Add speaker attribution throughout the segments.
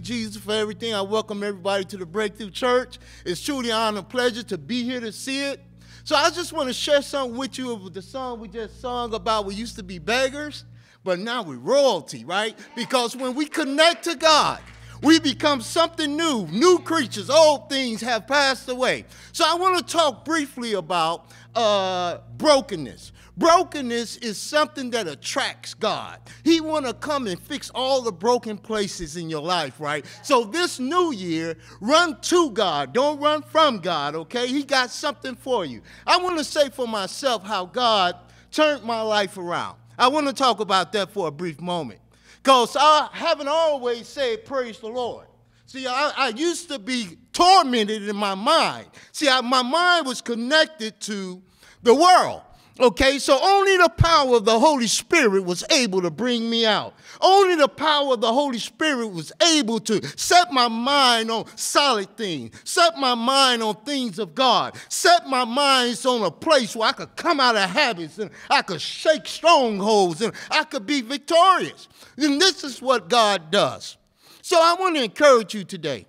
Speaker 1: Jesus, for everything. I welcome everybody to the Breakthrough Church. It's truly an honor and pleasure to be here to see it. So I just want to share something with you of the song we just sung about we used to be beggars, but now we're royalty, right? Because when we connect to God, we become something new, new creatures. Old things have passed away. So I want to talk briefly about uh, brokenness. Brokenness is something that attracts God. He want to come and fix all the broken places in your life, right? So this new year, run to God. Don't run from God, okay? He got something for you. I want to say for myself how God turned my life around. I want to talk about that for a brief moment. Because I haven't always said, Praise the Lord. See, I, I, used to be tormented in my mind. See, I, my mind was connected to the world. Okay, so only the power of the Holy Spirit was able to bring me out. Only the power of the Holy Spirit was able to set my mind on solid things, set my mind on things of God, set my mind on a place where I could come out of habits and I could shake strongholds and I could be victorious. And this is what God does. So I want to encourage you today.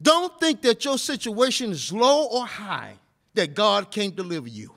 Speaker 1: Don't think that your situation is low or high, that God can't deliver you.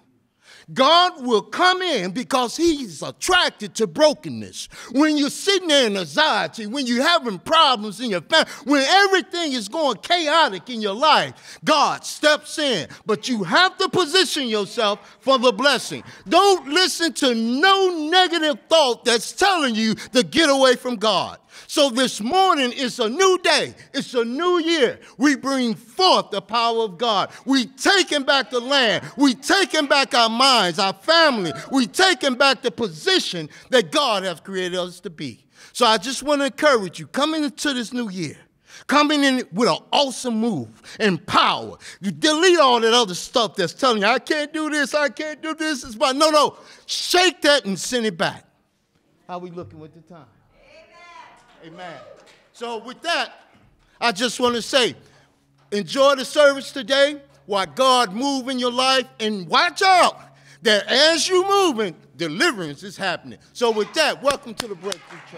Speaker 1: God will come in because he's attracted to brokenness. When you're sitting there in anxiety, when you're having problems in your family, when everything is going chaotic in your life, God steps in. But you have to position yourself for the blessing. Don't listen to no negative thought that's telling you to get away from God. So this morning is a new day. It's a new year. We bring forth the power of God. We taking back the land. We taking back our our family. We taking back the position that God has created us to be. So I just want to encourage you, coming into this new year, coming in with an awesome move and power. You delete all that other stuff that's telling you, I can't do this, I can't do this. It's about, no, no. Shake that and send it back. How we looking with the time? Amen. Amen. So with that, I just want to say, enjoy the service today while God move in your life and watch out that as you're moving, deliverance is happening. So with that, welcome to the Breakthrough Church.